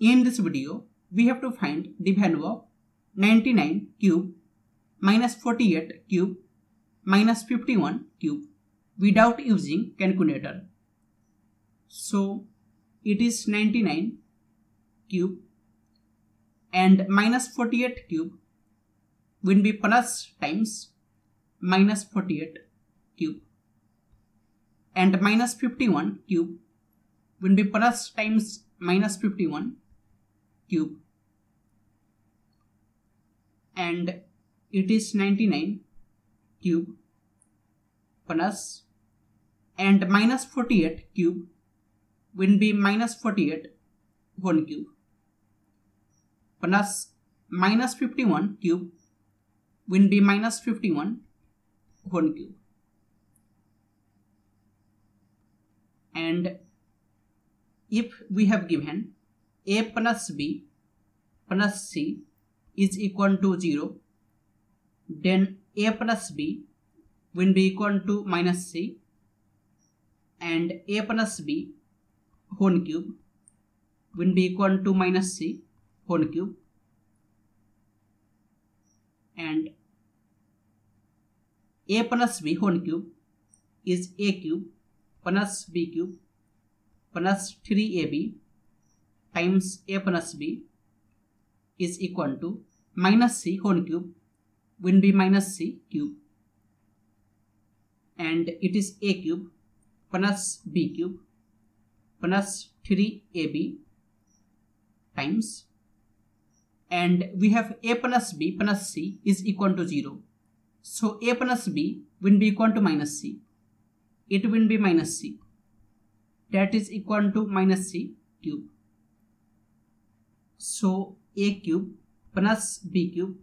In this video, we have to find the value of 99 cube minus 48 cube minus 51 cube without using calculator. So it is 99 cube and minus 48 cube will be plus times minus 48 cube and minus 51 cube will be plus times minus 51 cube and it is 99 cube plus and minus 48 cube will be minus 48 whole cube plus minus 51 cube will be minus 51 whole cube and if we have given a plus b plus c is equal to 0 then a plus b will be equal to minus c and a plus b whole cube will be equal to minus c whole cube. And a plus b whole cube is a cube plus b cube plus 3ab times a plus b is equal to minus c whole cube will be minus c cube. And it is a cube plus b cube plus 3ab times. And we have a plus b plus c is equal to 0 so a plus b will be equal to minus c. It will be minus c. That is equal to minus c cube so a cube plus b cube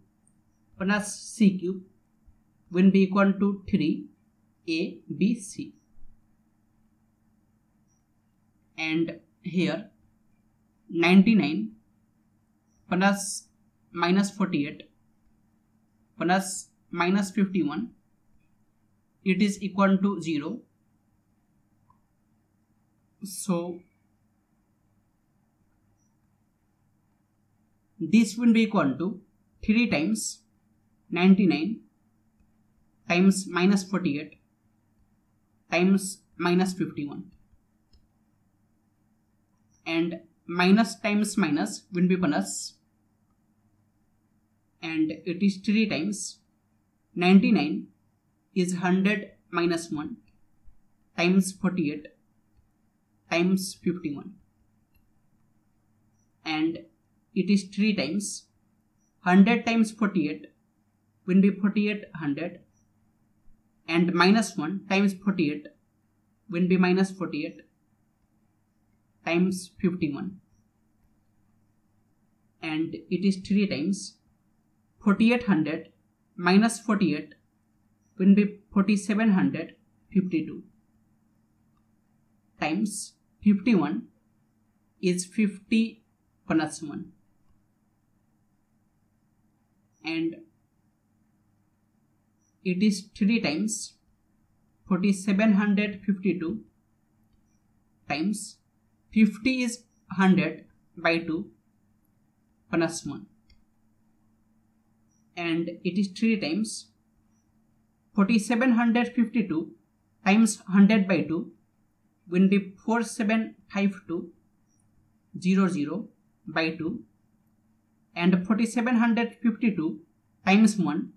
plus c cube will be equal to 3 a b c. And here 99 plus minus 48 plus minus 51 it is equal to 0 so this will be equal to 3 times 99 times minus 48 times minus 51 and minus times minus will be plus and it is 3 times 99 is 100 minus 1 times 48 times 51 and it is 3 times. 100 times 48 will be 48 100 and minus 1 times 48 will be minus 48 times 51 and it is 3 times. 4800 minus 48 will be 4752 times 51 is 50 plus 1 and it is 3 times 4752 times 50 is 100 by 2 plus 1 and it is 3 times 4752 times 100 by 2 will be 4752 00 by 2 and 4752 times 1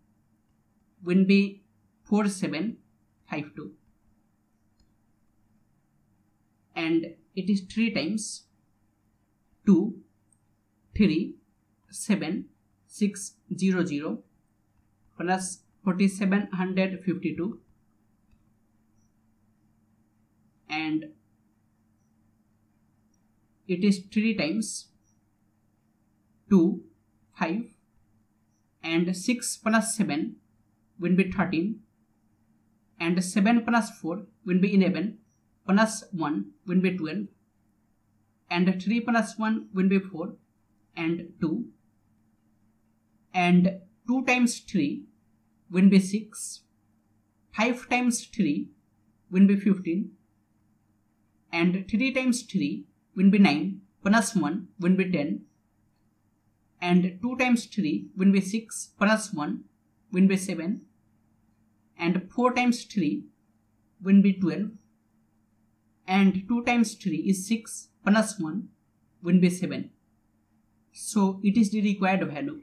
will be 4752 and it is 3 times 2 3 7 6 0 0 plus 4752 and it is 3 times 2 5 and 6 plus 7 will be 13 and 7 plus 4 will be 11 plus 1 will be 12 and 3 plus 1 will be 4 and 2 and 2 times 3 will be 6 5 times 3 will be 15 and 3 times 3 will be 9 plus 1 will be 10 and 2 times 3 will be 6 plus 1 will be 7 and 4 times 3 will be 12 and 2 times 3 is 6 plus 1 will be 7 so it is the required value